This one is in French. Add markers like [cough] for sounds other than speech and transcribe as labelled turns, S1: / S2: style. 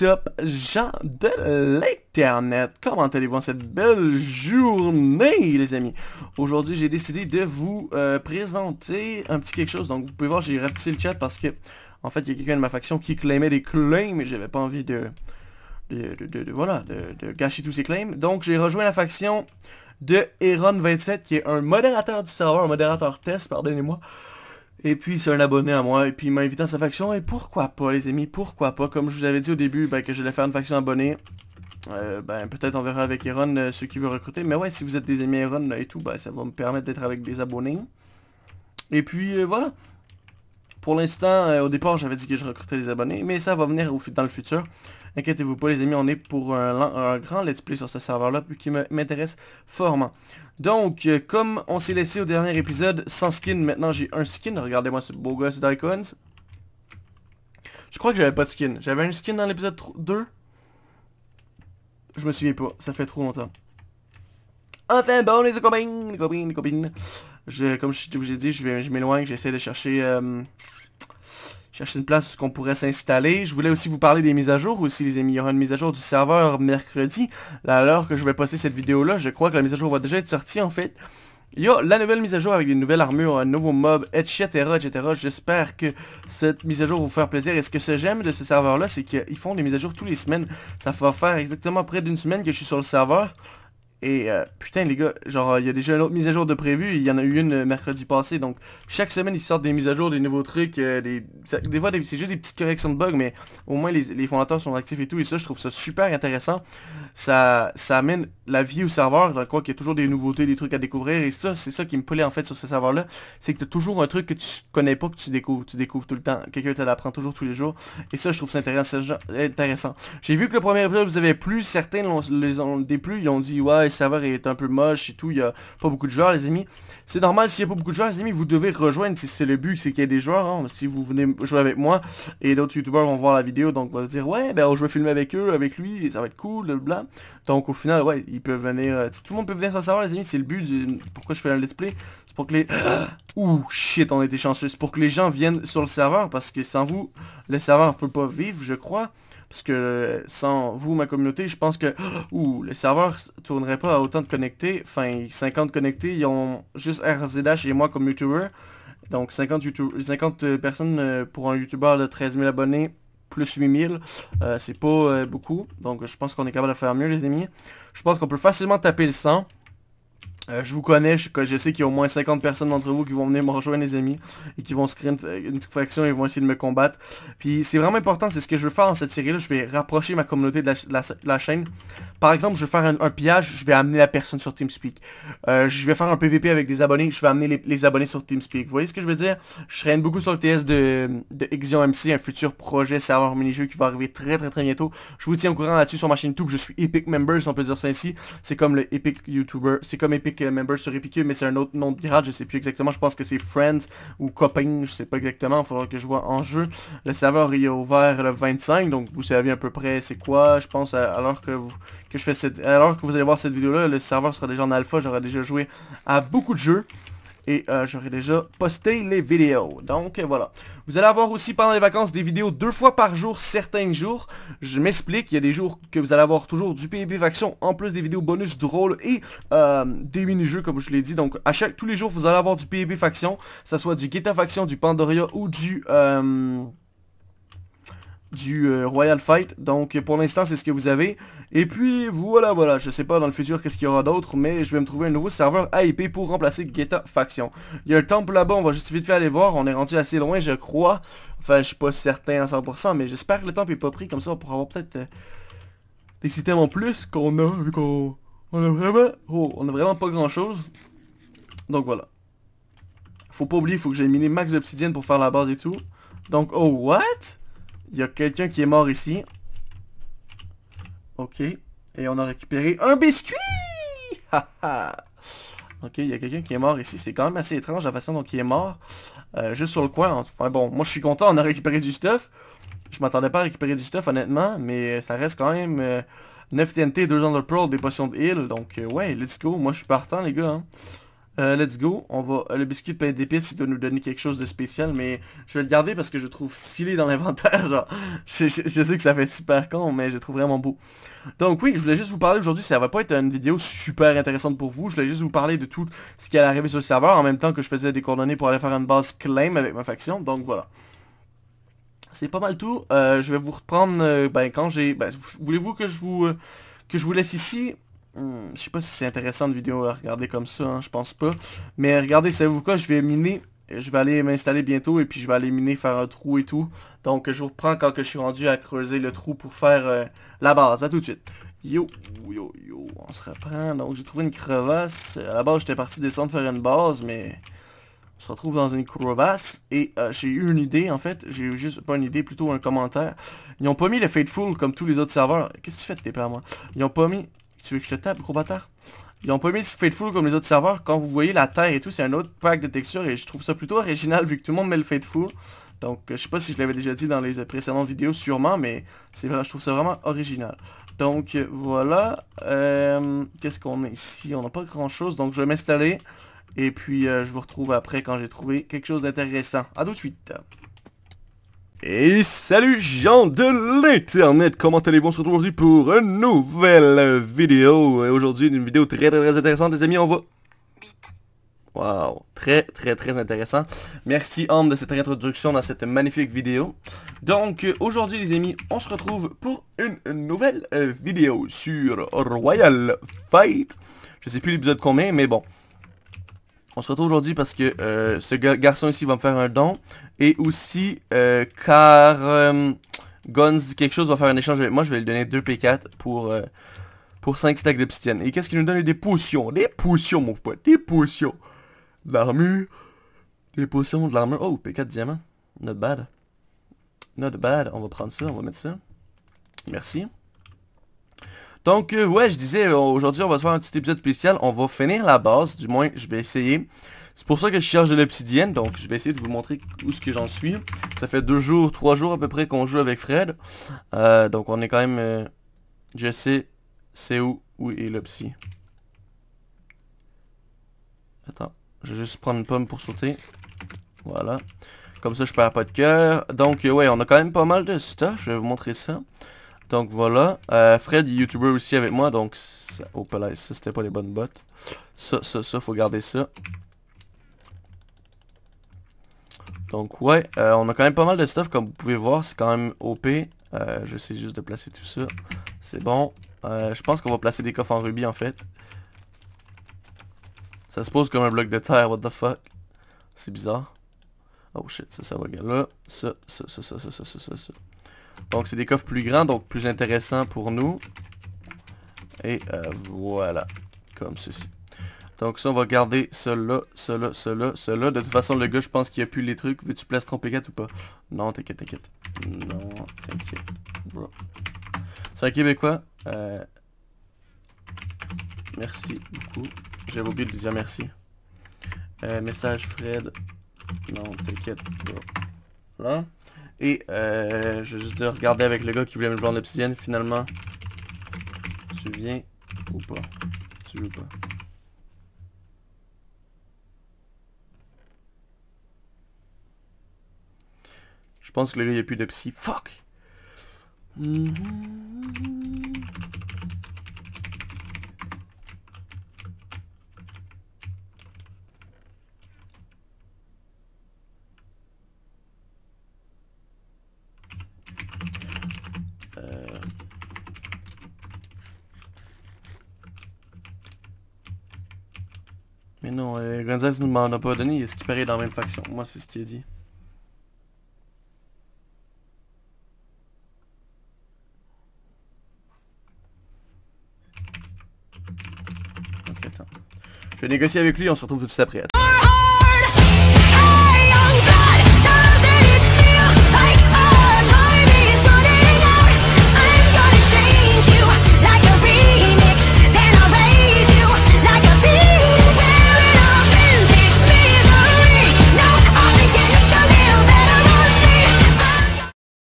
S1: What's up, gens de l'internet? Comment allez-vous en cette belle journée, les amis? Aujourd'hui, j'ai décidé de vous euh, présenter un petit quelque chose. Donc, vous pouvez voir, j'ai rapetissé le chat parce que, en fait, il y a quelqu'un de ma faction qui claimait des claims, mais j'avais pas envie de... De, voilà, de, gâcher tous ces claims. Donc, j'ai rejoint la faction de Eron27, qui est un modérateur du serveur, un modérateur test, pardonnez-moi. Et puis c'est un abonné à moi, et puis il m'a invité dans sa faction, et pourquoi pas les amis, pourquoi pas, comme je vous avais dit au début, ben, que j'allais faire une faction abonnée, euh, ben peut-être on verra avec Eron euh, ceux qui veulent recruter, mais ouais, si vous êtes des amis Eron et tout, ben ça va me permettre d'être avec des abonnés. Et puis euh, voilà, pour l'instant, au départ j'avais dit que je recrutais des abonnés, mais ça va venir dans le futur. Inquiétez-vous pas les amis, on est pour un, grand let's play sur ce serveur-là, qui m'intéresse fortement. Donc, euh, comme on s'est laissé au dernier épisode sans skin, maintenant j'ai un skin. Regardez-moi ce beau gosse d'icons. Je crois que j'avais pas de skin. J'avais un skin dans l'épisode 2. Je me souviens pas, ça fait trop longtemps. Enfin bon les copines, les copines, les copines. Je, comme je vous ai dit, je m'éloigne, j'essaie de chercher... Euh, chercher une place où qu'on pourrait s'installer. Je voulais aussi vous parler des mises à jour aussi les. Il y aura une mise à jour du serveur mercredi. Alors que je vais poster cette vidéo là, je crois que la mise à jour va déjà être sortie en fait. Il y a la nouvelle mise à jour avec des nouvelles armures, un nouveau mob, etc. etc. J'espère que cette mise à jour va vous faire plaisir. Et ce que j'aime de ce serveur-là, c'est qu'ils font des mises à jour tous les semaines. Ça va faire exactement près d'une semaine que je suis sur le serveur. Et euh, putain les gars, genre il y a déjà une autre mise à jour de prévu, il y en a eu une mercredi passé, donc chaque semaine ils sortent des mises à jour, des nouveaux trucs, euh, des, des fois c'est juste des petites corrections de bugs, mais au moins les, les, fondateurs sont actifs et tout, et ça je trouve ça super intéressant. Ça, ça amène la vie au serveur, je crois qu'il y a toujours des nouveautés, des trucs à découvrir, et ça c'est ça qui me plaît en fait sur ce serveur là, c'est que tu as toujours un truc que tu connais pas que tu découvres, tu découvres tout le temps, quelqu'un te l'apprend toujours tous les jours, et ça je trouve ça intéressant. J'ai vu que le premier épisode vous avez plu, certains les ont déplu, ils ont dit ouais le serveur est un peu moche et tout, il y a pas beaucoup de joueurs les amis. C'est normal s'il y a pas beaucoup de joueurs les amis, vous devez rejoindre, c'est le but, c'est qu'il y ait des joueurs, hein. si vous venez jouer avec moi et d'autres youtubeurs vont voir la vidéo, donc vont dire ouais ben je vais filmer avec eux, avec lui, et ça va être cool, bla. Donc au final ouais, ils peuvent venir, euh, tout le monde peut venir sans savoir les amis, c'est le but, du... pourquoi je fais un let's play, c'est pour que les... [gasps] Ouh shit on été chanceux, c'est pour que les gens viennent sur le serveur, parce que sans vous, le serveur peut pas vivre je crois. Parce que sans vous, ma communauté, je pense que [gasps] ouh, les serveurs tourneraient pas à autant de connectés. Enfin, 50 connectés, ils ont juste RZH et moi comme YouTuber. Donc 50, 50 euh, personnes euh, pour un YouTuber de 13 000 abonnés plus 8000, euh, c'est pas beaucoup. Donc je pense qu'on est capable de faire mieux les amis. Je pense qu'on peut facilement taper le 100. Euh, je vous connais, je, sais qu'il y a au moins 50 personnes d'entre vous qui vont venir me rejoindre les amis et qui vont se créer une, faction et vont essayer de me combattre. Puis c'est vraiment important, c'est ce que je veux faire dans cette série-là, je vais rapprocher ma communauté de la, chaîne. Par exemple, je vais faire un, pillage, je vais amener la personne sur TeamSpeak. Euh, je vais faire un PVP avec des abonnés, je vais amener les, abonnés sur TeamSpeak. Vous voyez ce que je veux dire? Je traîne beaucoup sur le TS de, de Exion MC, un futur projet serveur mini-jeu qui va arriver très très très bientôt. Je vous tiens au courant là-dessus sur ma chaîne YouTube, je suis Epic Members, on peut dire ça ainsi. C'est comme le Epic YouTuber, c'est comme Epic member sur Epicure, mais c'est un autre nom de pirate, je sais plus exactement, je pense que c'est Friends ou Copain, je sais pas exactement, il faudra que je vois en jeu. Le serveur est ouvert le 25, donc vous savez à peu près c'est quoi, je pense, alors que, vous, que je fais alors que vous allez voir cette vidéo-là, le serveur sera déjà en alpha, j'aurai déjà joué à beaucoup de jeux. Et euh, j'aurai déjà posté les vidéos. Donc euh, voilà. Vous allez avoir aussi pendant les vacances des vidéos deux fois par jour, certains jours. Je m'explique, il y a des jours que vous allez avoir toujours du PvP faction, en plus des vidéos bonus drôles et euh, des mini-jeux comme je l'ai dit. Donc à chaque tous les jours, vous allez avoir du PvP faction, que ce soit du Guetta faction, du Pandoria ou du du euh, Royal Fight. Donc pour l'instant c'est ce que vous avez. Et puis voilà voilà, je sais pas dans le futur qu'est-ce qu'il y aura d'autre, mais je vais me trouver un nouveau serveur AIP pour remplacer Geta Faction. Il y a un temple là-bas, on va juste vite faire aller voir, on est rendu assez loin je crois. Enfin je suis pas certain à 100%, mais j'espère que le temple est pas pris, comme ça on pourra avoir peut-être euh, des systèmes en plus qu'on a, vu qu'on on a vraiment, oh, on a vraiment pas grand chose. Donc voilà. Faut pas oublier, faut que j'ai miné max d'obsidienne pour faire la base et tout. Donc, oh, what? Il y a quelqu'un qui est mort ici. Ok. Et on a récupéré un biscuit Ok, il y a quelqu'un qui est mort ici. C'est quand même assez étrange la façon dont il est mort. Euh, juste sur le coin. Enfin bon, moi je suis content, on a récupéré du stuff. Je m'attendais pas à récupérer du stuff honnêtement, mais ça reste quand même 9 TNT, 2 Under Pearl, des potions de heal. Donc euh, ouais, let's go. Moi je suis partant les gars. Hein. Euh, let's go. On va. le biscuit de pain d'épices, il doit nous donner quelque chose de spécial, mais je vais le garder parce que je trouve stylé dans l'inventaire. [laughs] je, sais que ça fait super con, mais je le trouve vraiment beau. Donc oui, je voulais juste vous parler aujourd'hui, ça va pas être une vidéo super intéressante pour vous. Je voulais juste vous parler de tout ce qui allait arriver sur le serveur en même temps que je faisais des coordonnées pour aller faire une base claim avec ma faction. Donc voilà. C'est pas mal tout. Euh, je vais vous reprendre euh, ben, quand j'ai... Ben, voulez-vous que je vous que je vous laisse ici? Hmm, je sais pas si c'est intéressant de vidéo à regarder comme ça, hein, je pense pas. Mais regardez, savez-vous quoi, je vais miner, je vais aller m'installer bientôt et puis je vais aller miner, faire un trou et tout. Donc je vous reprends quand que je suis rendu à creuser le trou pour faire euh, la base. À tout de suite. Yo, yo, yo, on se reprend. Donc j'ai trouvé une crevasse. À la base j'étais parti descendre faire une base, mais on se retrouve dans une crevasse. Et euh, j'ai eu une idée en fait. J'ai eu juste, pas une idée, plutôt un commentaire. Ils ont pas mis le Fateful comme tous les autres serveurs. Qu'est-ce que tu fais de tes à moi? Ils ont pas mis tu veux que je te tape, gros bâtard? Ils ont pas mis Fateful comme les autres serveurs. Quand vous voyez la terre et tout, c'est un autre pack de texture et je trouve ça plutôt original vu que tout le monde met le Fateful. Donc, je sais pas si je l'avais déjà dit dans les précédentes vidéos, sûrement, mais c'est vrai, je trouve ça vraiment original. Donc, voilà. Euh, qu'est-ce qu'on a ici? On n'a pas grand-chose, donc je vais m'installer. Et puis, euh, je vous retrouve après quand j'ai trouvé quelque chose d'intéressant. A tout de suite. Et salut gens de l'internet, comment allez-vous? On se retrouve aujourd'hui pour une nouvelle vidéo. Et aujourd'hui une vidéo très très intéressante les amis, on va... Wow, très très très intéressant. Merci Homme de cette introduction dans cette magnifique vidéo. Donc aujourd'hui les amis, on se retrouve pour une nouvelle euh, vidéo sur Royal Fight. Je sais plus l'épisode combien, mais bon. On se retrouve aujourd'hui parce que euh, ce garçon ici va me faire un don. Et aussi, euh, car euh, Guns quelque chose va faire un échange avec moi, je vais lui donner 2 P4 pour, pour 5 stacks d'obsidienne. Et qu'est-ce qu'il nous donne? Des potions. Des potions, mon pote. Des potions. De l'armure. Des potions, de l'armure. Oh, P4 diamant. Not bad. Not bad. On va prendre ça, on va mettre ça. Merci. Donc, euh, ouais, je disais, euh, aujourd'hui, on va se faire un petit épisode spécial. On va finir la base, du moins, je vais essayer. C'est pour ça que je cherche de l'obsidienne, donc je vais essayer de vous montrer où ce que j'en suis. Ça fait deux jours, trois jours à peu près qu'on joue avec Fred. Euh, donc on est quand même... je sais c'est où, où est l'opsi. Attends, je vais juste prendre une pomme pour sauter. Voilà. Comme ça, je perds pas de cœur. Donc, ouais, on a quand même pas mal de stuff. Je vais vous montrer ça. Donc voilà. Euh, Fred est YouTuber aussi avec moi, donc... Oh, là, ça c'était pas les bonnes bottes. Ça, ça, ça, faut garder ça. Donc ouais, euh, on a quand même pas mal de stuff comme vous pouvez voir, c'est quand même OP. Euh, J'essaie juste de placer tout ça. C'est bon. Euh, je pense qu'on va placer des coffres en rubis en fait. Ça se pose comme un bloc de terre, what the fuck? C'est bizarre. Oh shit, ça, ça va là. Ça, ça, ça, ça, ça, ça, ça, ça. Donc c'est des coffres plus grands, donc plus intéressants pour nous. Et euh, voilà, comme ceci. Donc ça, on va garder cela, cela, cela, cela. De toute façon, le gars, je pense qu'il a plus les trucs. Veux-tu placer ton P4 ou pas? Non, t'inquiète, t'inquiète. Non, t'inquiète, bro. C'est un Québécois. Euh... Merci beaucoup. J'avais oublié de lui dire merci. Euh, message Fred. Non, t'inquiète. Là? Et euh, je vais juste regarder avec le gars qui voulait me de l'obsidienne. Finalement, tu viens ou pas? Tu veux pas? Je pense que le gars il a plus de psy. Fuck Mais non, euh, Gonzalez nous m'en a pas donné, ce qui paraît dans la même faction? Moi, c'est ce qu'il a dit. Ok, attends. Je vais négocier avec lui, on se retrouve tout de suite après.